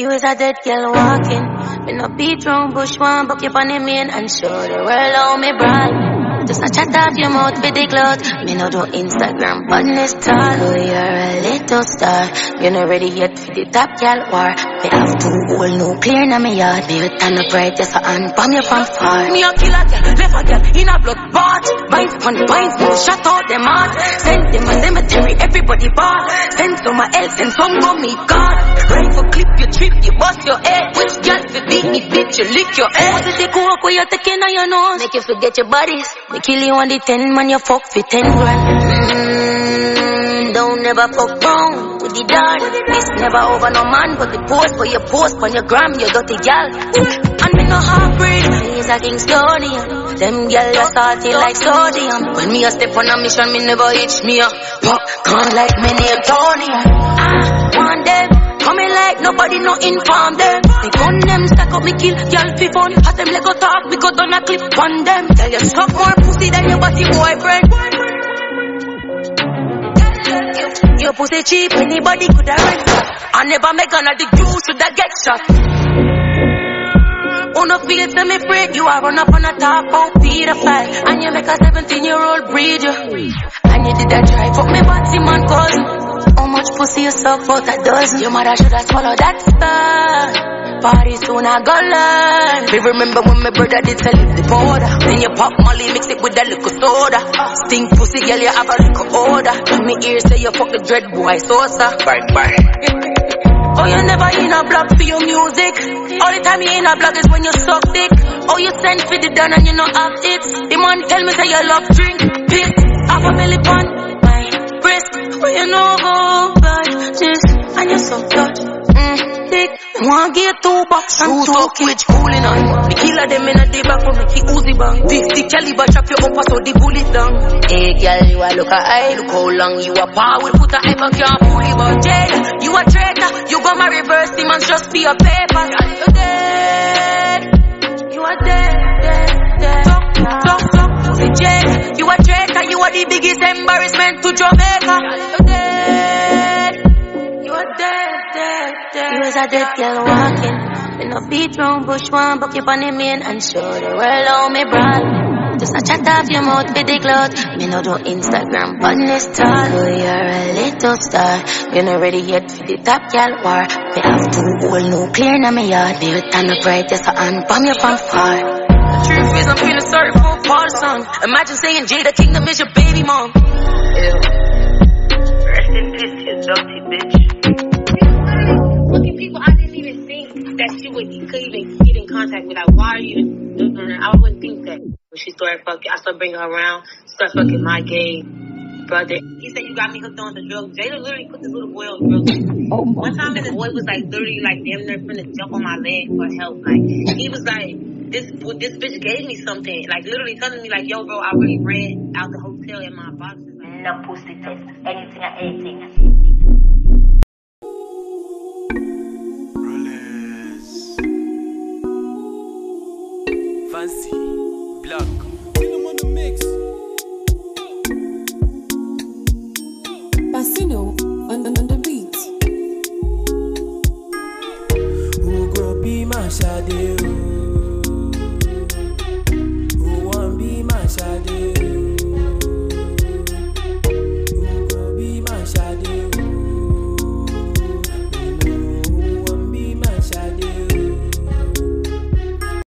You is a dead girl walking. Me no beat round bush one, book you on the main and show the world how me brag. Just a chat off your mouth with the clout. Me no do Instagram, badness talk. Oh, you're a little star. You're not ready yet for the top gal war. Me have two whole nuclear in my yard. Me a turn up right, just a hand bomb you from far. Me a killer gal, left a gal in a blood bath. Binds on binds, move shut out them heart. Send them a cemetery, everybody bought. Send some else and some go me God. Rifle clip your trip, your head. Which gal fi beat me, bitch, you lick your head. What is the coke where you're taking on your nose? Make you forget your bodies. Me kill you on the ten, man, you fuck for ten grand. Mm, don't never fuck wrong with the dad. This never over no man, but the post for your post on your gram, you dirty gal. And me no heartbreak, me is a Kingstonian. Them gal you salty like sodium. When me a step on a mission, me never itch me up. Popcorn like many a Tony. I one them. Coming like nobody no inform them. Me gun them stack up me kill, y'all fi fun. As them lego talk, me go down a clip on them. Tell you suck more pussy than your body boyfriend. Your, pussy cheap, anybody could have rent I never make another you should have get shot. Uno feel to me afraid you are run up on a top out pedophile And you make a 17 year old breed you And you did that fuck me body man cousin much pussy you suck for a dozen. Your mother should have swallowed that star Party soon I go learn Me remember when my brother did sell it the powder Then you pop molly mix it with a little soda. Stink pussy girl you have a little order. Let me hear say you fuck the dread boy Sosa Bye bye. Oh, you never in a block for your music. All the time you in a block is when you suck dick. Oh, you send for the done and you know have it. The man tell me say you love drink, piss, half a belly and you so touch. Mm, dick, want get two bucks and two kids cooling on. The killer them in a day back me ki Uzi bang. 50 caliber chop your upper so the bullet down. Hey girl, you a look a eye, look how long you a power. Will put a on can't bully but Jada, you a traitor. You go my reverse, the man just be a paper. You dead, you are dead, dead, dead. Talk, talk, talk, pussy Jada. You a traitor, you are the biggest embarrassment to Jamaica. You dead, dead. You is a dead girl walking. Me no beat round bush one, book you on the main and show the world how me brag. Just a chat off your mouth with the clout. Me no do Instagram, badness talk. Oh, you're a little star. You're not ready yet for the top gal war. Me have two whole nuclear in my yard. Me a turn up right, just a hand bomb you from far. The truth is, I'm feeling sorry for Paul son. Imagine saying Jada Kingdom is your baby mom. Rest contact with. Like, why are you doing her? I wouldn't think that. When she started fucking, I started bringing her around, started fucking my gay brother. He said, you got me hooked on the drugs. Jada literally put this little boy on drugs. Oh One time, and the boy was like literally like damn near finna jump on my leg for help. Like, he was like, this this bitch gave me something. Like, literally telling me like, yo, bro, I really ran out the hotel in my boxes. No pussy test, anything and anything. Fancy, black. On the mix. On, on the